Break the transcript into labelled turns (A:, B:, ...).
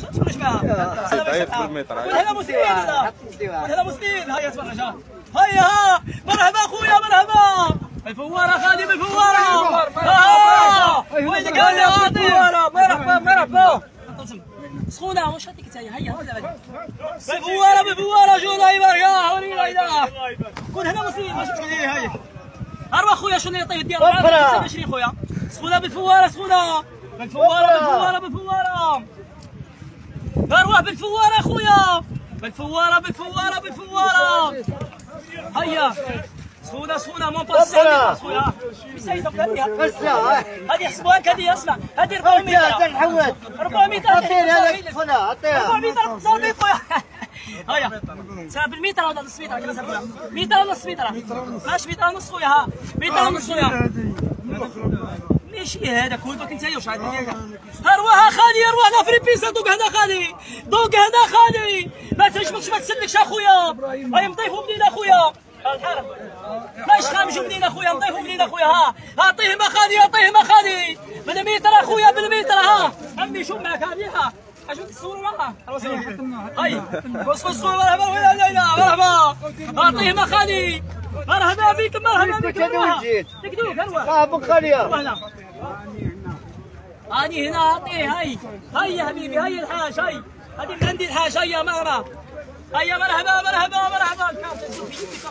A: شو تفرج معها هذا مسلمين هذا هذا. مسلمين هيا تفرج ها هيا ها. مرحبا خويا مرحبا. الفوارة خادم الفوارة. ها وينك يا الفواره مرحبا مرحبا. سخونة واش هذيك تاهي هيا بالفوارة. بالفواره جونا يبارك ورينا هيدا كون هنا مسلمين ما شفتش هيا أروح خويا شنو يطيح؟ ديال 20 خويا سخونة بالفوارة سخونة. بالفوارة بالفوارة بالفوارة. أروح بالفوارة خويا بالفوارة بالفوارة بالفوارة. هيا. سخونه سخونه مون باس خويا هذه حسبوها لك هذه. اسمع. هذه 400 400 400 400 خويا هيا. ساب المتر ولا نص متر؟ كذا ساب متر ولا نص متر؟ ماش متر ونص خويا ها. متر ونص خويا ماشي هذا كل دوك انت واش عاد ارواح خالي ارواح في البيزا دوك هنا خالي دوك هنا خالي. ما تجبدش ما تسلكش أخويا. هاي نضيفوا منين أخويا. الحرب ماش خامجوا منين أخويا نضيفوا منين أخويا. ها اعطيه ما خالي اعطيه ما خالي. بالمتر أخويا بالمتر ها عمي شو معك؟ هذه ها أشوف الصورة معها هاي بص الصورة. مرحبا لا لا لا مرحبا. اعطيه ما خالي. مرحبا بك مرحبا بك تكدوك
B: ابو خالية
A: هاني هنا اعطيه هاي هاي يا حبيبي هاي الحاج هاي هذه من عندي الحاج هيا مرحبا هيا مرحبا مرحبا مرحبا.